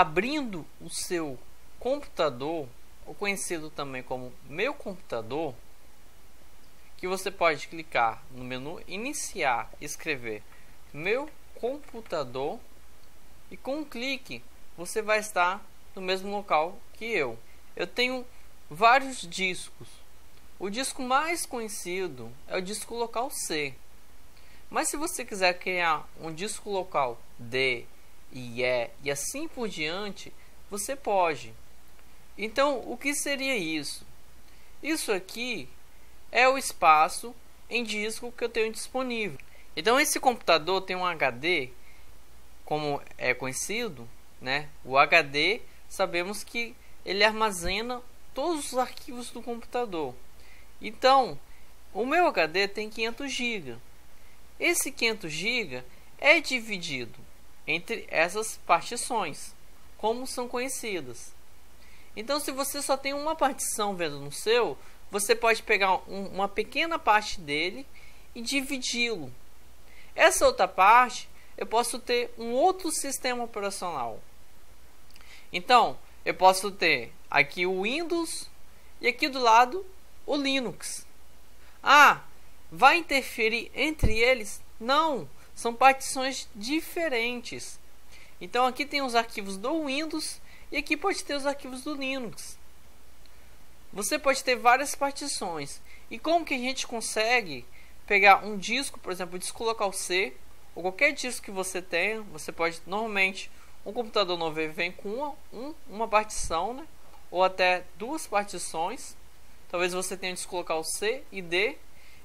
abrindo o seu computador, ou conhecido também como meu computador, que você pode clicar no menu iniciar e escrever meu computador e com um clique você vai estar no mesmo local que eu. Eu tenho vários discos. O disco mais conhecido é o disco local C. Mas se você quiser criar um disco local D, e E e assim por diante, você pode. Então, o que seria isso? Isso aqui é o espaço em disco que eu tenho disponível. Então, esse computador tem um HD, como é conhecido, né? O HD, sabemos que ele armazena todos os arquivos do computador. Então, o meu HD tem 500 GB. Esse 500 GB é dividido entre essas partições, como são conhecidas. Então, se você só tem uma partição vendo no seu, você pode pegar um, uma pequena parte dele e dividi-lo. Essa outra parte, eu posso ter um outro sistema operacional. Então, eu posso ter aqui o Windows e aqui do lado o Linux. Ah, vai interferir entre eles? Não, são partições diferentes. Então aqui tem os arquivos do Windows e aqui pode ter os arquivos do Linux. Você pode ter várias partições. E como que a gente consegue pegar um disco, por exemplo, o disco local C, ou qualquer disco que você tenha, você pode normalmente um computador novo vem com uma, um, uma partição, né? ou até duas partições. Talvez você tenha um disco local C e D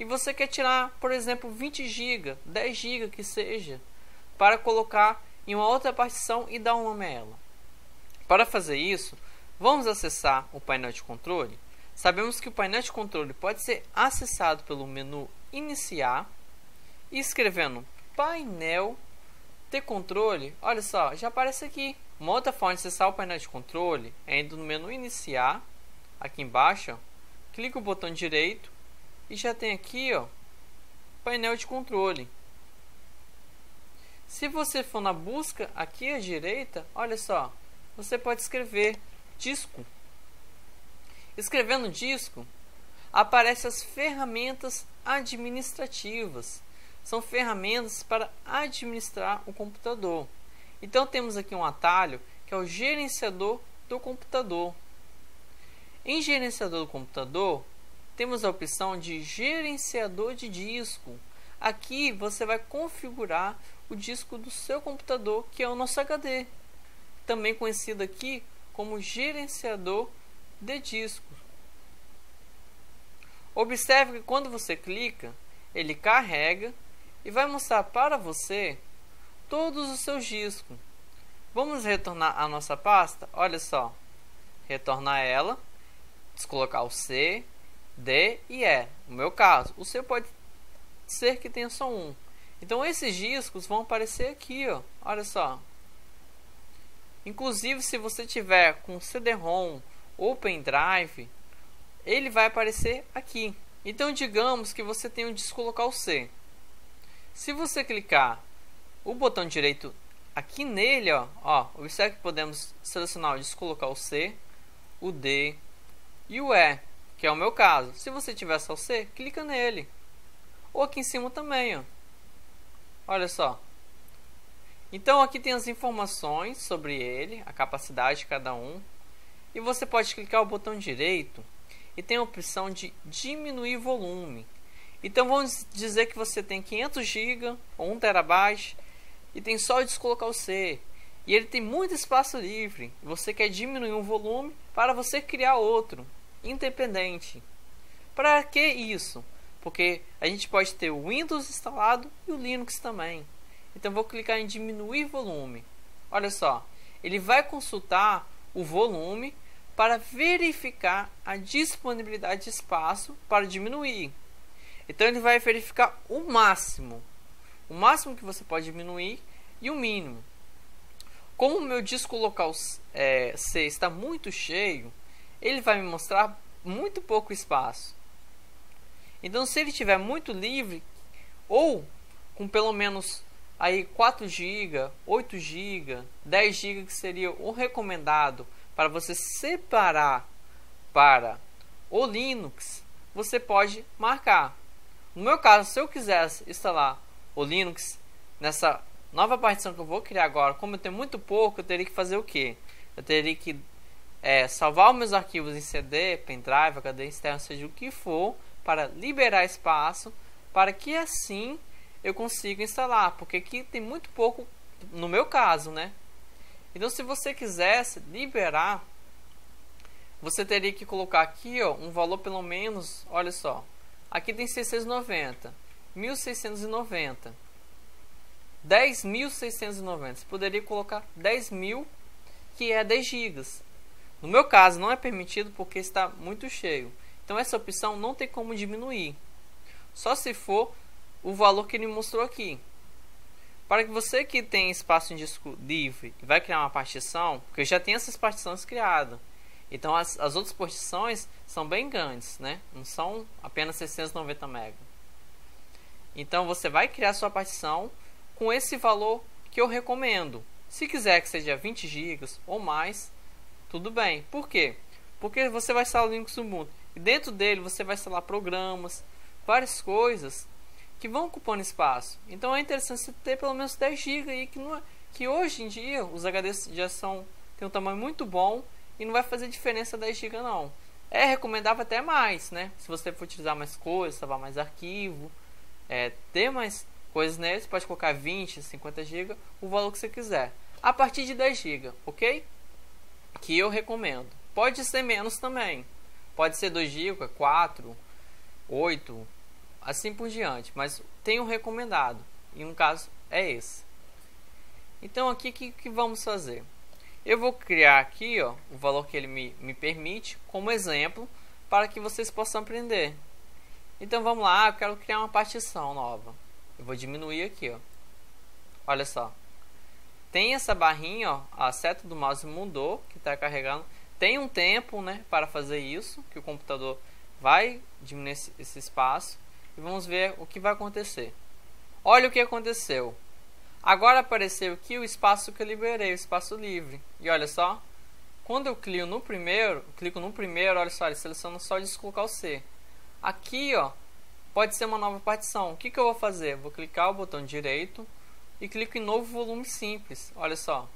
e você quer tirar, por exemplo, 20 GB, 10 GB que seja, para colocar em uma outra partição e dar um nome a ela. Para fazer isso, vamos acessar o painel de controle. Sabemos que o painel de controle pode ser acessado pelo menu Iniciar e escrevendo painel de controle. Olha só, já aparece aqui. Uma outra forma de acessar o painel de controle é indo no menu Iniciar, aqui embaixo, clica o botão direito e já tem aqui ó, painel de controle. Se você for na busca aqui à direita, olha só, você pode escrever disco. Escrevendo disco, aparecem as ferramentas administrativas. São ferramentas para administrar o computador. Então temos aqui um atalho que é o gerenciador do computador. Em gerenciador do computador, temos a opção de gerenciador de disco. Aqui você vai configurar o disco do seu computador, que é o nosso HD, também conhecido aqui como gerenciador de discos. Observe que quando você clica, ele carrega e vai mostrar para você todos os seus discos. Vamos retornar a nossa pasta? Olha só. Retornar ela, descolocar o C, D e E. No meu caso, o seu pode ser que tenha só um. Então esses discos vão aparecer aqui, ó. Olha só. Inclusive se você tiver com CD-ROM ou pendrive, ele vai aparecer aqui. Então digamos que você tem um disco local C. Se você clicar o botão direito aqui nele, ó, ó, observe que podemos selecionar o disco local C, o D e o E que é o meu caso. Se você tiver só C, clica nele. Ou aqui em cima também, ó. Olha só. Então aqui tem as informações sobre ele, a capacidade de cada um. E você pode clicar o botão direito e tem a opção de diminuir volume. Então vamos dizer que você tem 500 GB ou 1 TB e tem só de colocar o C. E ele tem muito espaço livre. Você quer diminuir o volume para você criar outro independente. Para que isso? Porque a gente pode ter o Windows instalado e o Linux também. Então vou clicar em diminuir volume. Olha só, ele vai consultar o volume para verificar a disponibilidade de espaço para diminuir. Então ele vai verificar o máximo, o máximo que você pode diminuir e o mínimo. Como o meu disco local é, C está muito cheio, ele vai me mostrar muito pouco espaço. Então, se ele tiver muito livre ou com pelo menos aí 4 GB, 8 GB, 10 GB que seria o recomendado para você separar para o Linux, você pode marcar. No meu caso, se eu quisesse instalar o Linux nessa nova partição que eu vou criar agora, como eu tenho muito pouco, eu teria que fazer o que? Eu teria que é, salvar os meus arquivos em CD, pendrive, HD externo, seja o que for, para liberar espaço, para que assim eu consiga instalar, porque aqui tem muito pouco, no meu caso, né? Então, se você quisesse liberar, você teria que colocar aqui ó, um valor pelo menos, olha só, aqui tem 690, 1690, 10.690. Você poderia colocar 10 mil, que é 10 GB. No meu caso, não é permitido porque está muito cheio. Então, essa opção não tem como diminuir. Só se for o valor que ele mostrou aqui. Para que você que tem espaço em disco livre e vai criar uma partição, porque eu já tenho essas partições criadas. Então, as, as outras partições são bem grandes, né? Não são apenas 690 MB. Então, você vai criar sua partição com esse valor que eu recomendo. Se quiser que seja 20 GB ou mais, tudo bem. Por quê? Porque você vai instalar o Linux Ubuntu e dentro dele você vai instalar programas, várias coisas que vão ocupando espaço. Então é interessante você ter pelo menos 10 GB aí que, não é, que hoje em dia os HDs já são tem um tamanho muito bom e não vai fazer diferença 10 GB não. É recomendável até mais, né? Se você for utilizar mais coisas, salvar mais arquivo, é, ter mais coisas neles, pode colocar 20, 50 GB, o valor que você quiser. A partir de 10 GB, ok? Que eu recomendo. Pode ser menos também. Pode ser 2 GB, 4, 8, assim por diante. Mas tem um recomendado. E no caso é esse. Então aqui o que, que vamos fazer? Eu vou criar aqui ó, o valor que ele me, me permite como exemplo para que vocês possam aprender. Então vamos lá, eu quero criar uma partição nova. Eu vou diminuir aqui, ó. Olha só. Tem essa barrinha, ó, a seta do mouse mudou, está carregando. Tem um tempo, né, para fazer isso, que o computador vai diminuir esse, espaço. E vamos ver o que vai acontecer. Olha o que aconteceu. Agora apareceu aqui o espaço que eu liberei, o espaço livre. E olha só, quando eu clico no primeiro, clico no primeiro, olha só, ele seleciona só descolocar o C. Aqui, ó, pode ser uma nova partição. O que, que eu vou fazer? Vou clicar o botão direito e clico em novo volume simples. Olha só.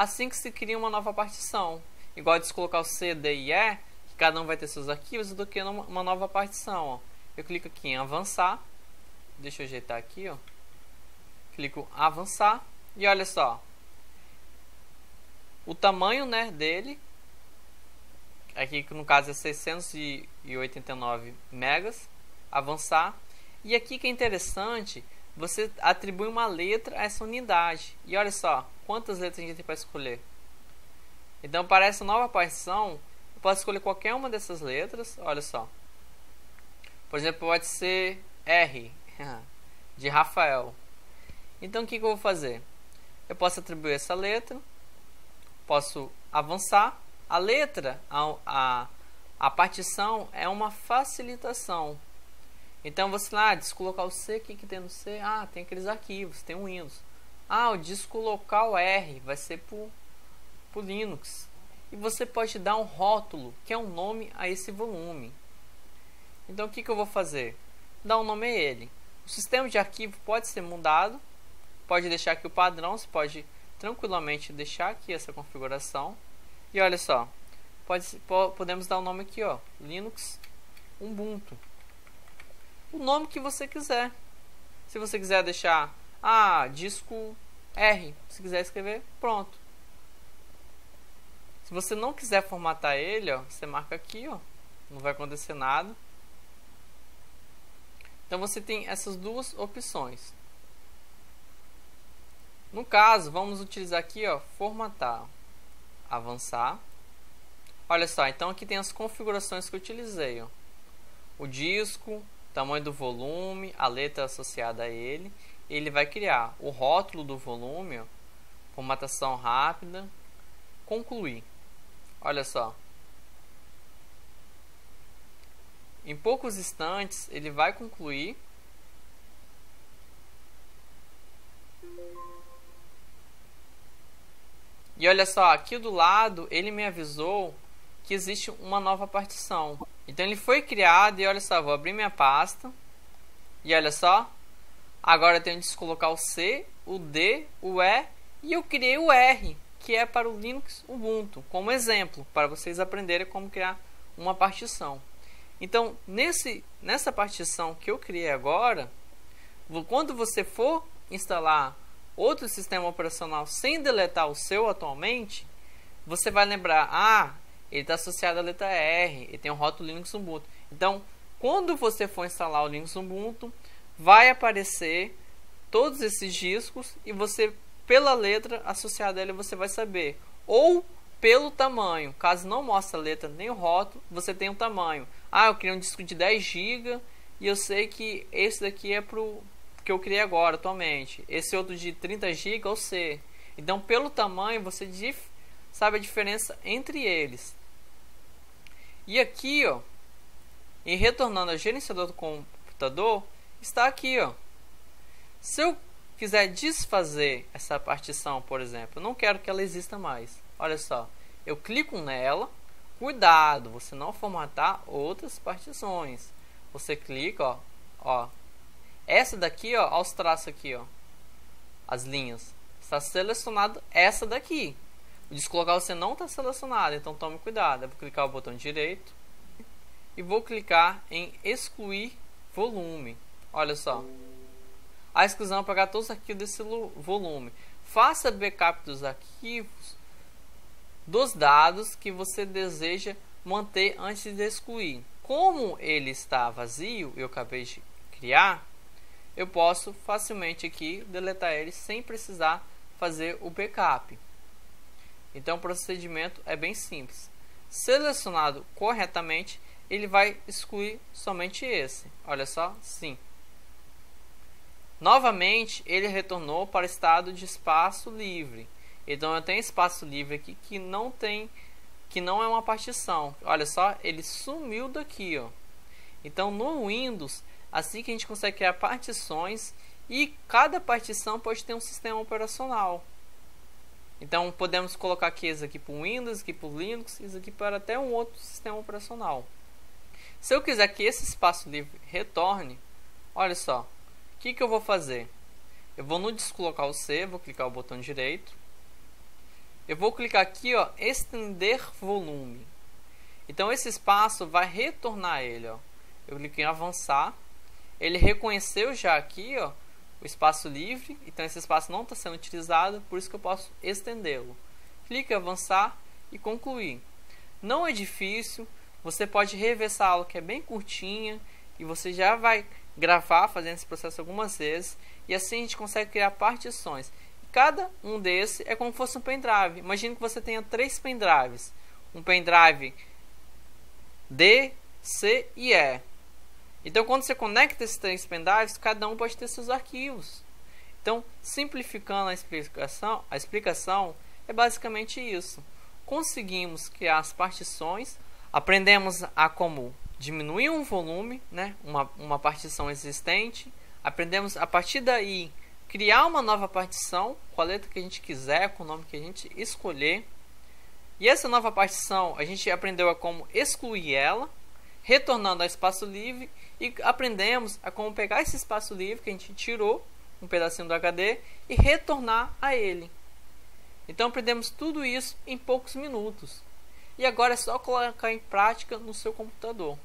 Assim que se cria uma nova partição. Igual de colocar o C, D e E, que cada um vai ter seus arquivos, do que uma nova partição. Ó. Eu clico aqui em avançar. Deixa eu ajeitar aqui, ó. Clico avançar e olha só. O tamanho, né, dele aqui no caso é 689 megas avançar. E aqui que é interessante, você atribui uma letra a essa unidade. E olha só, quantas letras a gente tem para escolher. Então, para essa nova partição, eu posso escolher qualquer uma dessas letras. Olha só. Por exemplo, pode ser R, de Rafael. Então, o que, que eu vou fazer? Eu posso atribuir essa letra, posso avançar. A letra, a, a, a partição é uma facilitação. Então você lá, disco local C, o que, que tem no C? Ah, tem aqueles arquivos, tem o Windows. Ah, o disco local R vai ser por, por Linux. E você pode dar um rótulo, que é um nome a esse volume. Então o que, que eu vou fazer? Dar um nome a ele. O sistema de arquivo pode ser mudado. Pode deixar aqui o padrão, você pode tranquilamente deixar aqui essa configuração. E olha só, pode, podemos dar o um nome aqui, ó, Linux Ubuntu o nome que você quiser. Se você quiser deixar ah, disco R, se quiser escrever, pronto. Se você não quiser formatar ele, ó, você marca aqui, ó, não vai acontecer nada. Então você tem essas duas opções. No caso, vamos utilizar aqui, ó, formatar, avançar. Olha só, então aqui tem as configurações que eu utilizei, ó. O disco, tamanho do volume, a letra associada a ele. Ele vai criar o rótulo do volume, ó, formatação rápida, concluir. Olha só. Em poucos instantes, ele vai concluir E olha só, aqui do lado ele me avisou que existe uma nova partição. Então ele foi criado e olha só, vou abrir minha pasta. E olha só, agora eu tenho que colocar o C, o D, o E e eu criei o R, que é para o Linux Ubuntu, como exemplo, para vocês aprenderem como criar uma partição. Então, nesse, nessa partição que eu criei agora, quando você for instalar outro sistema operacional sem deletar o seu atualmente, você vai lembrar, ah, ele está associado à letra R, ele tem um rótulo Linux Ubuntu. Então, quando você for instalar o Linux Ubuntu, vai aparecer todos esses discos e você, pela letra associada a ele, você vai saber. Ou pelo tamanho, caso não mostre a letra nem o rótulo, você tem um tamanho. Ah, eu queria um disco de 10 GB e eu sei que esse daqui é pro que eu criei agora atualmente. Esse outro de 30 GB ou C. Então, pelo tamanho, você sabe a diferença entre eles. E aqui, ó, em retornando ao gerenciador do computador, está aqui, ó. Se eu quiser desfazer essa partição, por exemplo, eu não quero que ela exista mais. Olha só, eu clico nela Cuidado, você não formatar outras partições. Você clica, ó, ó. Essa daqui, ó, aos traços aqui, ó. As linhas. Está selecionado essa daqui. O descolocar você não está selecionado, então tome cuidado. Eu vou clicar o botão direito e vou clicar em excluir volume. Olha só. A exclusão vai pegar todos os arquivos desse volume. Faça backup dos arquivos dos dados que você deseja manter antes de excluir. Como ele está vazio, eu acabei de criar, eu posso facilmente aqui deletar ele sem precisar fazer o backup. Então o procedimento é bem simples. Selecionado corretamente, ele vai excluir somente esse. Olha só, sim. Novamente, ele retornou para o estado de espaço livre. Então eu tenho espaço livre aqui que não tem que não é uma partição. Olha só, ele sumiu daqui, ó. Então no Windows, assim que a gente consegue criar partições e cada partição pode ter um sistema operacional. Então podemos colocar aqui isso aqui para o Windows, aqui para o Linux, isso aqui para até um outro sistema operacional. Se eu quiser que esse espaço livre retorne, olha só, o que, que eu vou fazer? Eu vou no descolocar o C, vou clicar o botão direito, eu vou clicar aqui, ó, estender volume. Então esse espaço vai retornar ele, ó. Eu clico em avançar. Ele reconheceu já aqui, ó, o espaço livre. Então esse espaço não está sendo utilizado, por isso que eu posso estendê-lo. Clique em avançar e concluir. Não é difícil. Você pode reversá-lo, que é bem curtinha, e você já vai gravar fazendo esse processo algumas vezes. E assim a gente consegue criar partições. Cada um desses é como se fosse um pendrive. Imagine que você tenha três pendrives. Um pendrive D, C e E. Então, quando você conecta esses três pendrives, cada um pode ter seus arquivos. Então, simplificando a explicação, a explicação é basicamente isso. Conseguimos criar as partições, aprendemos a como diminuir um volume, né, uma, uma partição existente, aprendemos a partir daí criar uma nova partição com a letra que a gente quiser, com o nome que a gente escolher. E essa nova partição a gente aprendeu a como excluir ela, retornando ao espaço livre e aprendemos a como pegar esse espaço livre que a gente tirou, um pedacinho do HD, e retornar a ele. Então aprendemos tudo isso em poucos minutos. E agora é só colocar em prática no seu computador.